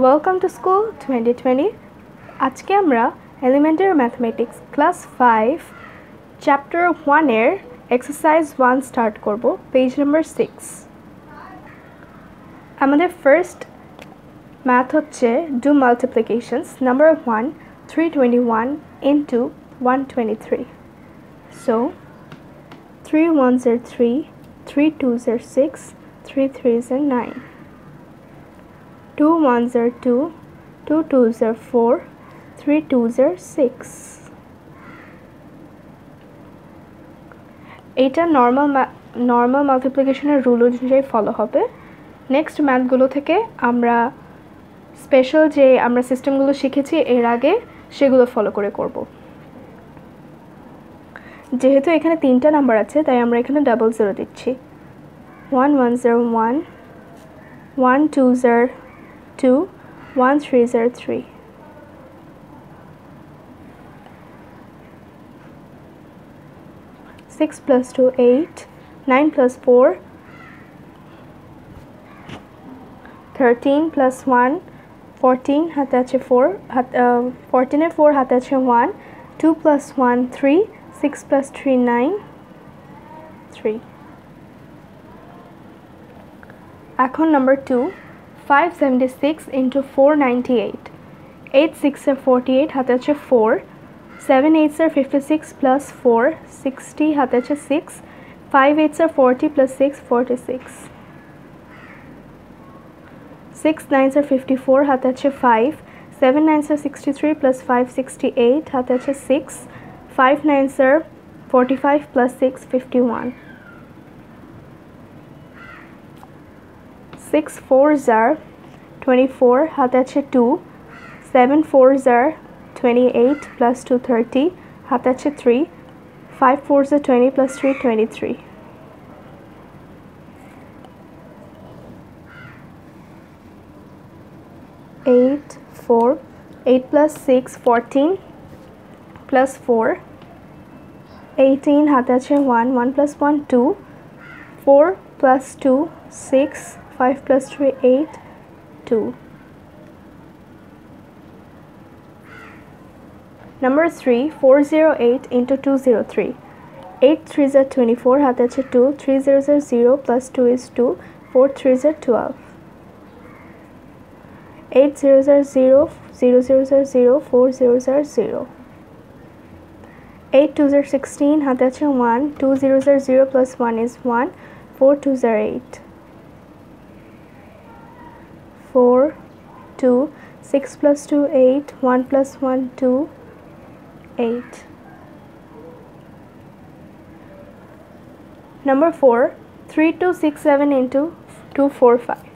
Welcome to school twenty twenty আজকে আমরা elementary mathematics class five chapter ওয়ানের exercise one start করব page number six আমাদের first math হচ্ছে do মাল্টিপ্লিকেশনস number one three twenty one into one twenty three so three one's R three three টুস আর six three থ্রিজ R nine Two ones are two, two twos are four, three twos are six. এটা normal normal মাল্টিপ্লিকেশনের rule অনুযায়ী follow হবে। Next ম্যাথগুলো থেকে আমরা special যে আমরা সিস্টেমগুলো শিখেছি এর আগে সেগুলো ফলো করে করব। যেহেতু এখানে তিনটা নাম্বার আছে তাই আমরা এখানে ডাবল জিরো দিচ্ছি। One one zero one one two zero 2 1 3 0 3 6 plus 2 8 9 plus 4 13 plus 1 14 হাতে আছে 4 14 এর 4 হাতে আছে 1 2 plus 1 3 6 plus 3 9 3 এখন নাম্বার 2 576 into 498 8 6 are 48 হাতে আছে 4 7 8 are 56 plus 4 60 হাতে আছে 6 5 8 are 40 plus 6 46 6 9 are 54 হাতে আছে 5 7 9 are 63 plus 5 68 হাতে আছে 6 5 9 are 45 plus 6 51 6 fours are 24 হাতে আছে 2 7 fours are 28 plus 2 30 হাতে আছে 3 5 fours are 20 plus 3 23 8 4 8 plus 6 14 plus 4 18 হাতে আছে 1 1 plus 1 2 4 plus 2 6 5 plus 3 8 2 number 3 408 into 203 8 3s are 24 হাতে আছে 2 3 zeros are 0 plus 2 is 2 4 3s are 12 8 zeros are 0 0 zeros are 0 4 zeros are 0 8 2s are 16 হাতে আছে 1 2 zeros are 0 plus 1 is 1 4 2s are 8 4 2 6 plus 2 8 1 plus 1 2 8 number 4 3 2 6 7 into 2 4 5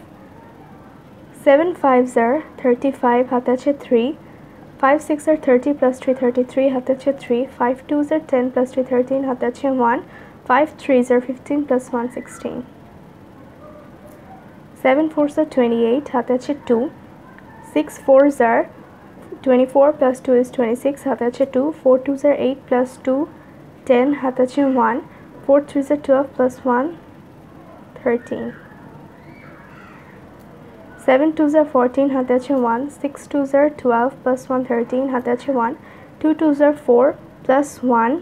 7 5s are 35 hatache 3 5 6 are 30 plus 3 33 hatache 3 5 2s are 10 plus 3 13 hatache 1 5 3s are 15 plus 1 16 7 fours are 28 হাতে আছে 2 6 fours are 24 plus 2 is 26 হাতে আছে 2 4 twos are 8 plus 2 10 হাতে আছে 1 4 threes are 12 plus 1 13 7 twos are 14 হাতে আছে 1 6 twos are 12 plus 1 13 হাতে আছে 1 2 twos are 4 plus 1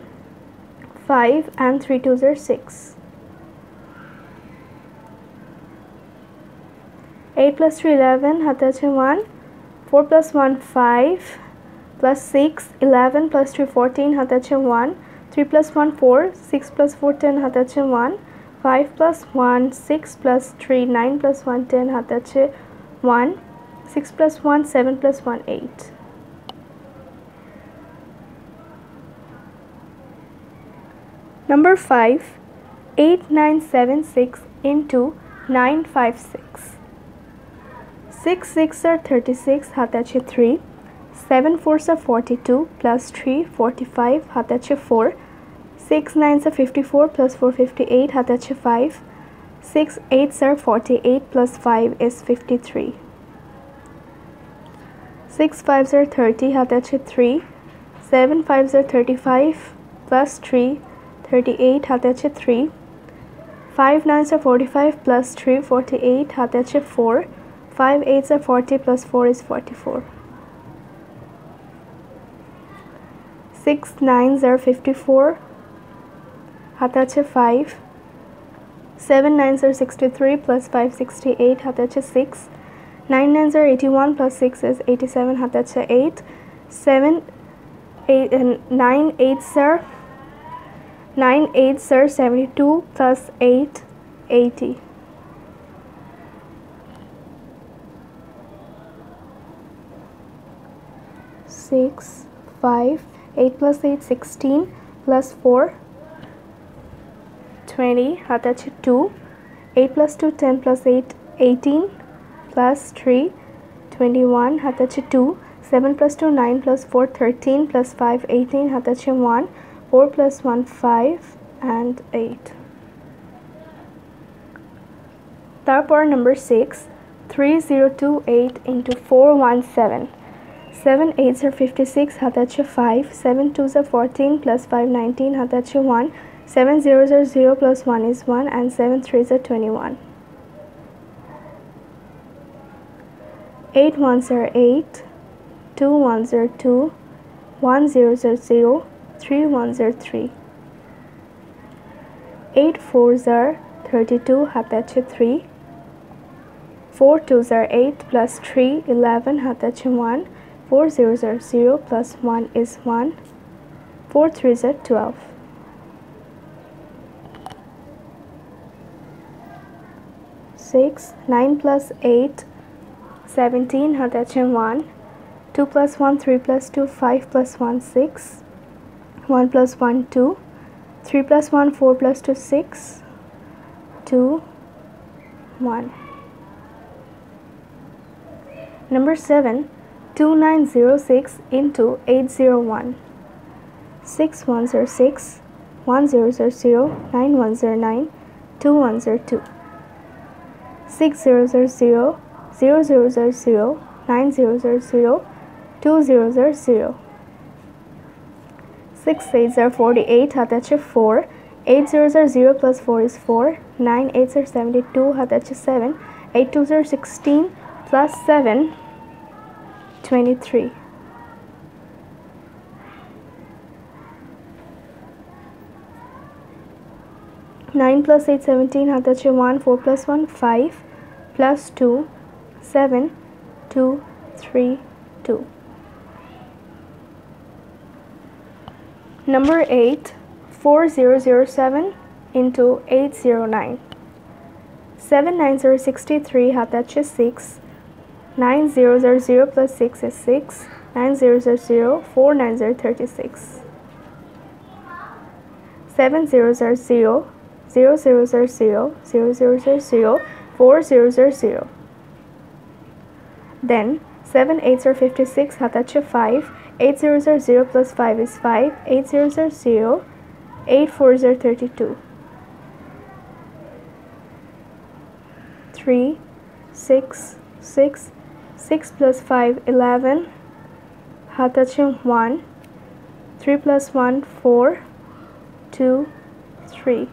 5 and 3 twos are 6 8 plus 3 11 হাতে আছে 1 4 plus 1 5 plus 6 11 plus 3 14 হাতে আছে 1 3 plus 1 4 6 plus 4 10 হাতে আছে 1 5 plus 1 6 plus 3 9 plus 1 10 হাতে আছে 1 6 plus 1 7 plus 1 8 Number 5 8976 into 956 6 6 are 36 হাতে আছে 3 7 4s are 42 plus 3 45 হাতে আছে 4 6 9s are 54 plus 4 58 হাতে আছে 5 6 8s are 48 plus 5 is 53 6 5s are 30 হাতে আছে 3 7 5s are 35 plus 3 38 হাতে আছে 3 5 9s are 45 plus 3 48 হাতে আছে 4 5 8s are 40 plus 4 is 44. 6 9s are 54 হাতে আছে 5 7 9s are 63 plus 5 68 হাতে আছে 6 9 9s are 81 plus 6 is 87 হাতে আছে 8 7 8 9 8s are 9 8s are 72 plus 8 80 6 5 8 plus 8 16 plus 4 20 হাতে আছে 2 8 plus 2 10 plus 8 18 plus 3 21 হাতে আছে 2 7 plus 2 9 plus 4 13 plus 5 18 হাতে আছে 1 4 plus 1 5 and 8 তারপর number 6 3028 into 417 7 8s are 56 হাতে আছে 5 7 2s are 14 plus 5 19 হাতে আছে 1 7 zeros are 0 plus 1 is 1 and 7 3s are 21 8 ones are 8 2 ones are 2 1 zeros are 0 3 ones are 3 8 fours are 32 হাতে আছে 3 4 twos are 8 plus 3 11 হাতে আছে 1 4 zeros are 0 plus 1 is 1 4 threes are 12 6 9 plus 8 17 hatachin 1 2 plus 1 3 plus 2 5 plus 1 6 1 plus 1 2 3 plus 1 4 plus 2 6 2 1 number 7 2906 into 801. 6106 1000 are 2102 6000 0, 9000 2000 are 9, 2 0, 0 0, 4. plus 4 is 4. 9 eights are two 7. 8 16 plus 7. 23 9 plus 8 17 হাতে আছে 1 4 plus 1 5 plus 2 7 2 3 2 number 8 4007 into 809 7 9s are 63 হাতে আছে 6 9 zeros are 0 plus 6 is 6 9 zeros are 0 4 nines are 36 7 zeros are 0 0 zeros are 0 0 zeros 0 4 zeros are 0 then 7 8s are 56 hatache 5 8 zeros are 0 plus 5 is 5 8 zeros are 0 8 fours are 32 3 6 6 6 plus 5 11 hatache 1 3 plus 1 4 2 3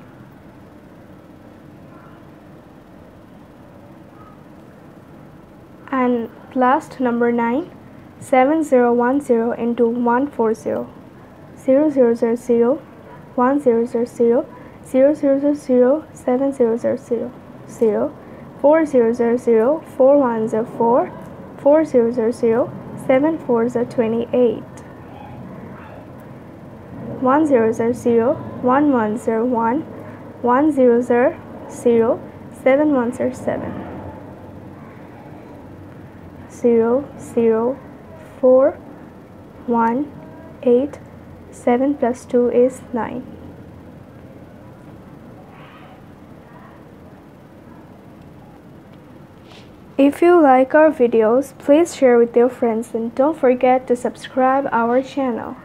and last number 9 7010 into 140 0 0 0 0 0 1 0 0 0 0 0 0 0 7 0 0 0 0 4 0 0 0 4 1 0 4 4 0 0 0 7 4 0 28 1 0 0 0 1 1 0 1 1 0 0 0 7 1 0 7 0 0 4 1 8 7 plus 2 is 9 If you like our videos, please share with your friends and don't forget to subscribe our channel.